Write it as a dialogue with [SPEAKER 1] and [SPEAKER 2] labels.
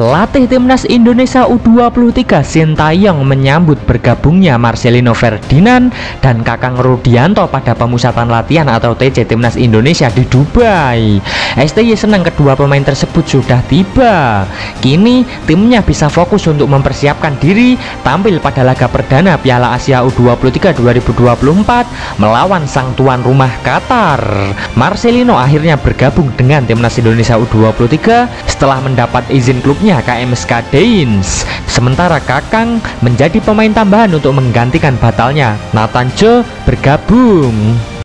[SPEAKER 1] Pelatih timnas Indonesia U23 Sintayong menyambut bergabungnya Marcelino Ferdinand dan Kakang Rudianto pada pemusatan latihan atau TC timnas Indonesia di Dubai. STY senang kedua pemain tersebut sudah tiba. Kini timnya bisa fokus untuk mempersiapkan diri tampil pada laga perdana Piala Asia U23 2024 melawan sang tuan rumah Qatar. Marcelino akhirnya bergabung dengan timnas Indonesia U23 setelah mendapat izin klub klubnya KMSK Dains. Sementara Kakang menjadi pemain tambahan untuk menggantikan batalnya Nathan Jo bergabung.